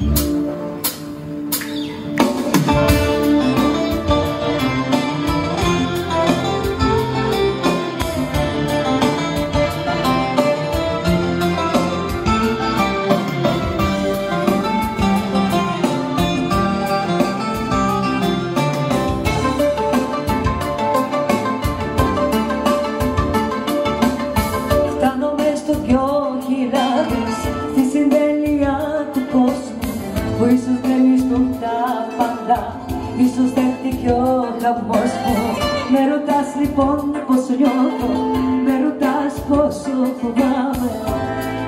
Bye. Ίσως δέχτηκε ο χαμός μου. Με ρωτάς λοιπόν πως νιώθω Με ρωτάς πόσο φοβάμαι.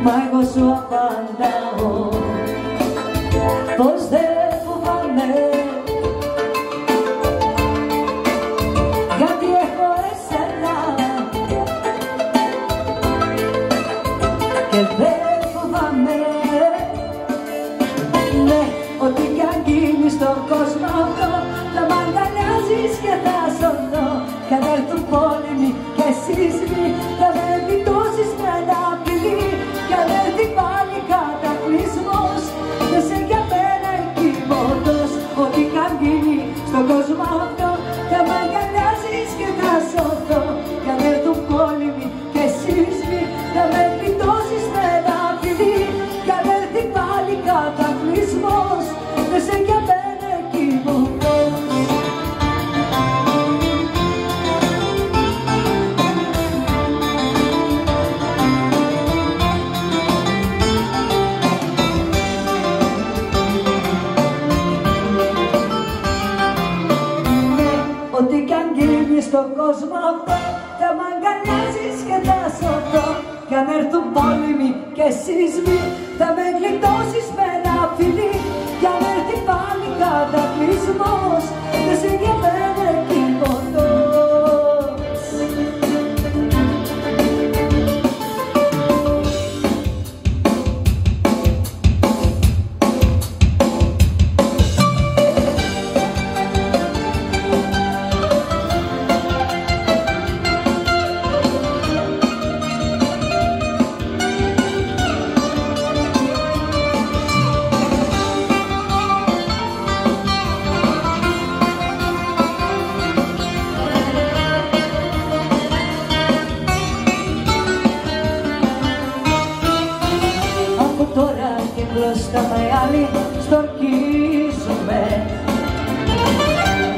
Μα εγώ σου απαντάω. Πως δεν φοβάμαι. του πόλεμη και σεισμοί Κι αν δεν με τα απειλή Κι αν δεν δει πάλι κατακλυσμός Και σε για μένα εκεί μόνος. Ό,τι καν γίνει στον κόσμο αυτό στον κόσμο αυτό Θα μ' αγκαλιάζεις και θα σωθώ. Κι αν έρθουν πόλεμοι και σεισμοί Θα με γλιτώσεις με ένα φιλί. Κι αν έρθει πάλι κατακλυσμός Δεν σε μεγάλη στορκίζομαι.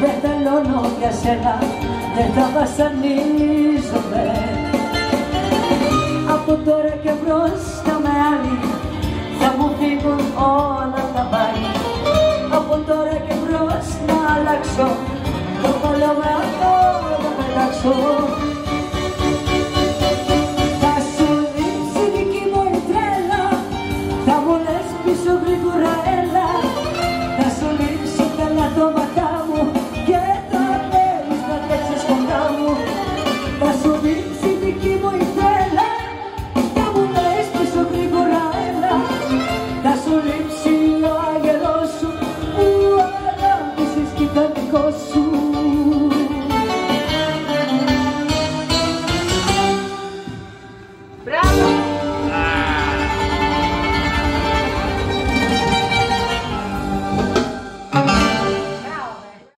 Δεν τελώνω για σένα, δεν τα βασανίζομαι. Από τώρα και μπροστά με άλλη θα μου φύγουν όλα τα πάλι. Από τώρα και μπροστά να αλλάξω το παλαιό με αυτό να αλλάξω. Piso grigura